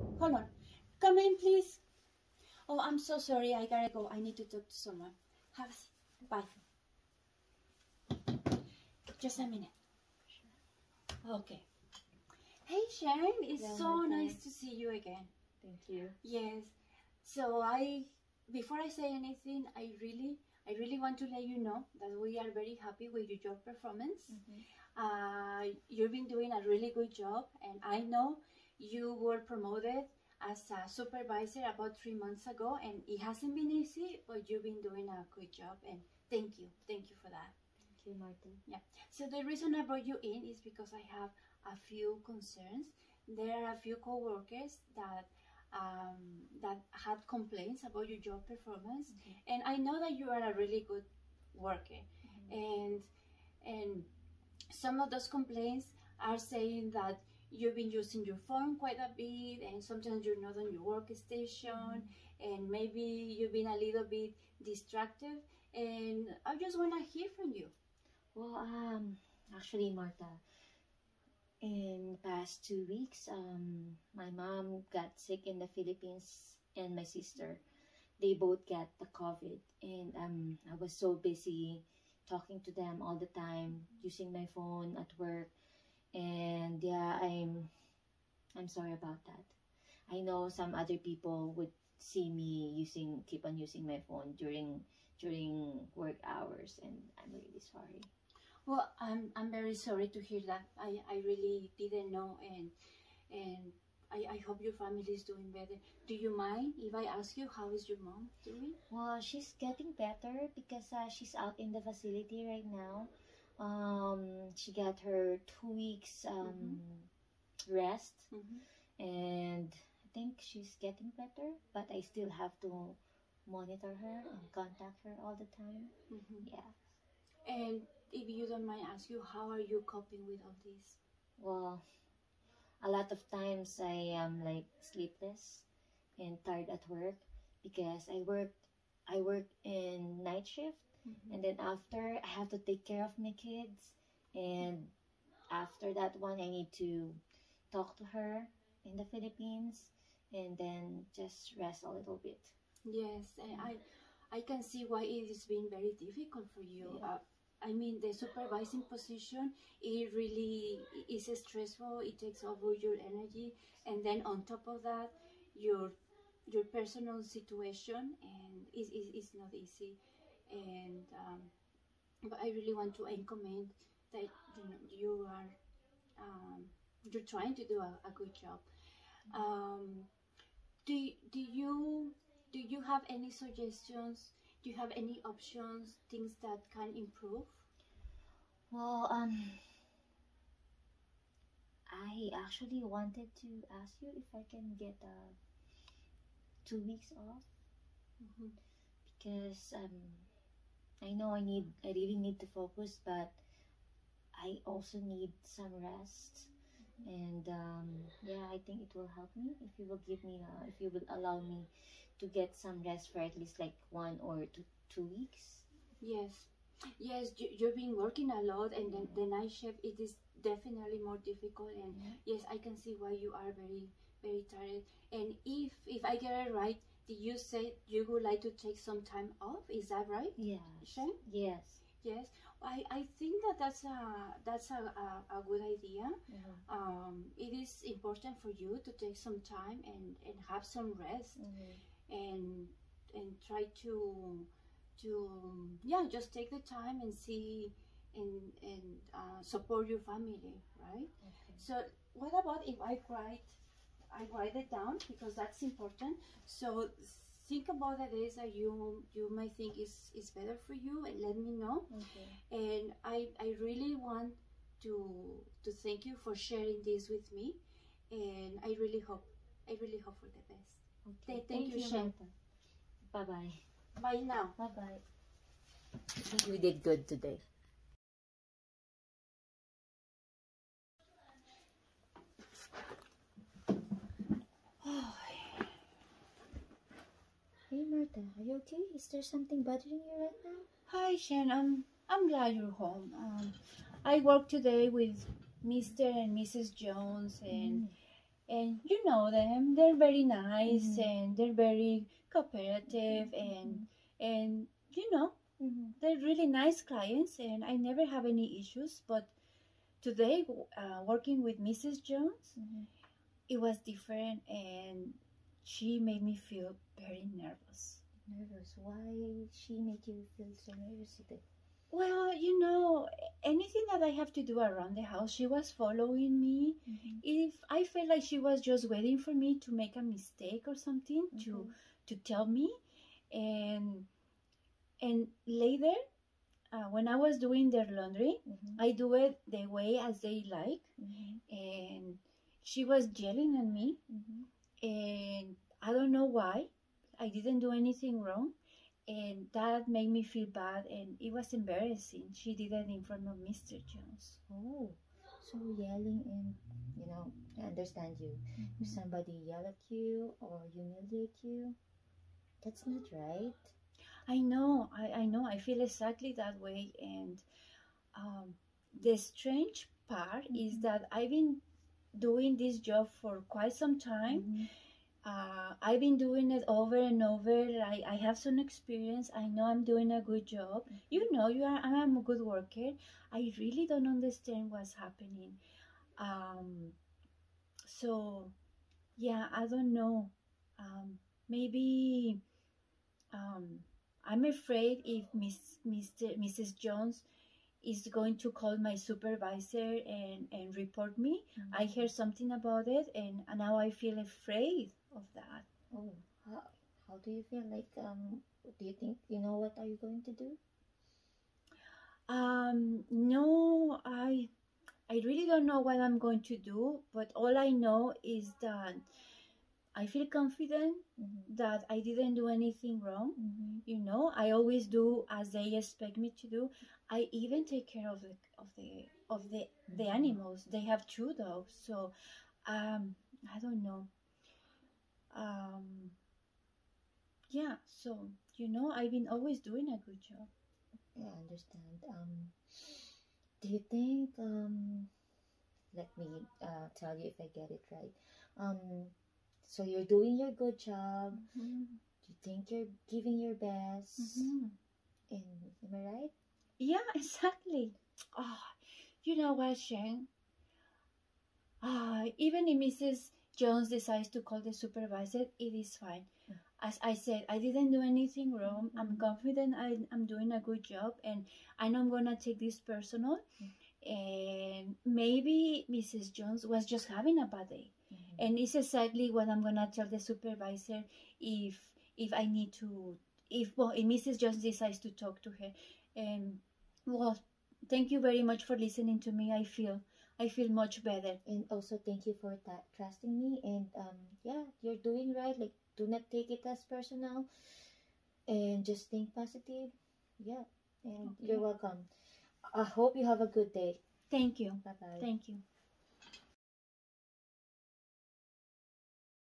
Hold on. Come in, please. Oh, I'm so sorry. I gotta go. I need to talk to someone. Have a seat. Bye. Just a minute. Okay. Hey, Sharon. It's so nice to see you again. Thank you. Yes. So I, before I say anything, I really, I really want to let you know that we are very happy with your job performance. Uh, you've been doing a really good job, and I know you were promoted as a supervisor about three months ago, and it hasn't been easy, but you've been doing a good job, and thank you, thank you for that. Thank you, martin. Yeah. So the reason I brought you in is because I have a few concerns. There are a few coworkers that um, that had complaints about your job performance, and I know that you are a really good worker, and and some of those complaints are saying that you've been using your phone quite a bit, and sometimes you're not on your workstation, and maybe you've been a little bit distracted, and I just want to hear from you. Well, um, actually, Marta, in the past two weeks, um, my mom got sick in the Philippines, and my sister, they both got the COVID, and um, I was so busy talking to them all the time, using my phone at work, and yeah, I'm, I'm sorry about that. I know some other people would see me using, keep on using my phone during during work hours, and I'm really sorry. Well, I'm I'm very sorry to hear that. I, I really didn't know, and and I, I hope your family is doing better. Do you mind if I ask you how is your mom doing? Well, she's getting better because uh, she's out in the facility right now. Um, she got her two weeks um, rest, Mm-hmm. and I think she's getting better. But I still have to monitor her and contact her all the time. Mm-hmm. Yeah. And if you don't mind, ask you how are you coping with all this? Well, a lot of times I am like sleepless and tired at work because I work I work in night shift and then after I have to take care of my kids and after that one I need to talk to her in the Philippines and then just rest a little bit. Yes, and I I can see why it has been very difficult for you. Yeah. Uh, I mean, the supervising position, it really is stressful. It takes over your energy, and then on top of that, your your personal situation, and is is not easy. And um, but I really want to commend that you know you are um, you're trying to do a, a good job. Um, do do you do you have any suggestions? Do you have any options, things that can improve? Well, um I actually wanted to ask you if I can get uh, two weeks off Mhm. because um I know I need I really need to focus but I also need some rest and um yeah I think it will help me if you will give me uh, if you will allow me to get some rest for at least like one or two two weeks Yes, yes, you, you've been working a lot, and then the night shift it is definitely more difficult. And yes, I can see why you are very very tired. And if if I get it right, did you say you would like to take some time off? Is that right, yes Shen? yes Yes, I, I think that that's a that's a, a, a good idea. Um, it is important for you to take some time and, and have some rest Mhm. and and try to to yeah just take the time and see and and uh, support your family, right? okay. So what about if I write I write it down because that's important. So think about the days that you you may think is is better for you and let me know okay and I, I really want to to thank you for sharing this with me and I really hope I really hope for the best. okay thank you, Shen. bye bye Bye now. Bye bye. We did good today. Hey Martha, are you okay? Is there something bothering you right now? Hi Shen, I'm I'm glad you're home. Um, I worked today with Mr. and Mrs. Jones and and you know them. They're very nice Mhm. and they're very cooperative and and you know Mm-hmm. they're really nice clients and I never have any issues. But today, uh, working with Mrs. Jones, it was different and she made me feel very nervous. Nervous. Why she made you feel so nervous today? Well, you know, anything that I have to do around the house, she was following me. Mm-hmm. If I felt like she was just waiting for me to make a mistake or something to Okay. to tell me, and and later, uh, when I was doing their laundry, Mm-hmm. I do it the way as they like, Mm-hmm. and she was yelling at me, Mm-hmm. And I don't know why. I didn't do anything wrong, and that made me feel bad, and it was embarrassing. She did it in front of Mr. Jones. Oh, so yelling and you know, I understand you. If somebody yell at you or humiliate you, that's not right. I know, I, I know, I feel exactly that way. And um, the strange part is Mhm. that I've been doing this job for quite some time. Mhm. Uh, I've been doing it over and over. I, I have some experience. I know I'm doing a good job. You know, you are. I'm a good worker. I really don't understand what's happening. Um, so, yeah, I don't know. Um, maybe um, I'm afraid if Miss Mr. Mrs. Jones is going to call my supervisor and, and report me. I heard something about it, and now I feel afraid of that. Oh, how, how do you feel like? Um, do you think you know what are you going to do? Um, no, I I really don't know what I'm going to do, but all I know is that I feel confident Mm-hmm. that I didn't do anything wrong. Mm-hmm. You know, I always do as they expect me to do. I even take care of the of the of the the Mhm. animals. They have two dogs, so um, I don't know. Um, yeah, so you know, I've been always doing a good job. Yeah, I understand. Um, do you think um, let me uh, tell you if I get it right. Um, so you're doing your good job. Mhm. You think you're giving your best. Mhm. And am I right? Yeah, exactly. Ah, you know what, Shane? Ah, even if Mrs. Jones decides to call the supervisor, it is fine. Mm. As I said, I didn't do anything wrong. I'm Mhm. confident I, I'm doing a good job, and I know I'm gonna take this personal. Mm. And maybe Mrs. Jones was just having a bad day. And it's exactly what I'm gonna tell the supervisor if if I need to. If well, if Mrs. Jones decides to talk to her, and well, thank you very much for listening to me. I feel I feel much better. And also thank you for ta- trusting me. And um, yeah, you're doing right. Like, do not take it as personal, and just think positive. Yeah, and you're welcome. I hope you have a good day. Thank you. Bye bye. Thank you.